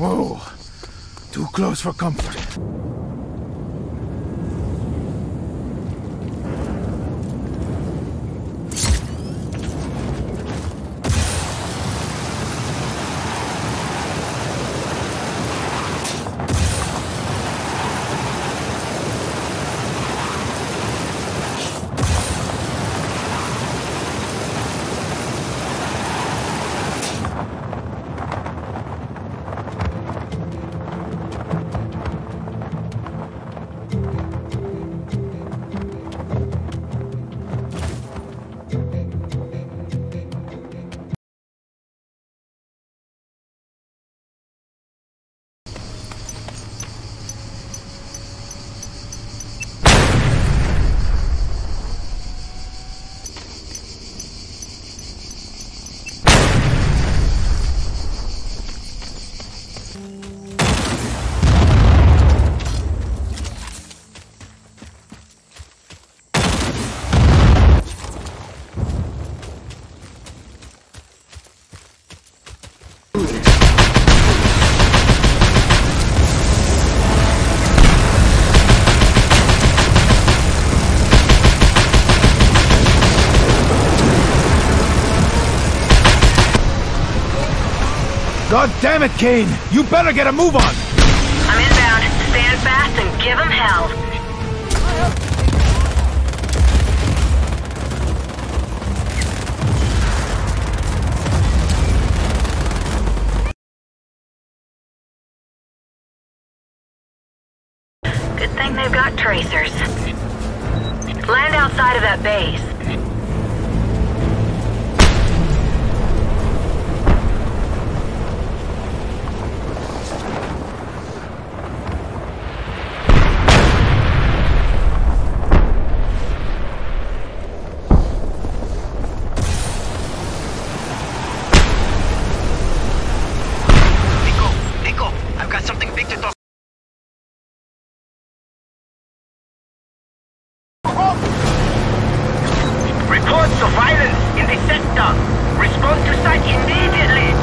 Whoa. Too close for comfort. God damn it, Kane! You better get a move on! I'm inbound. Stand fast and give 'em hell. Good thing they've got tracers. Land outside of that base. Reports of violence in the sector. Respond to site immediately.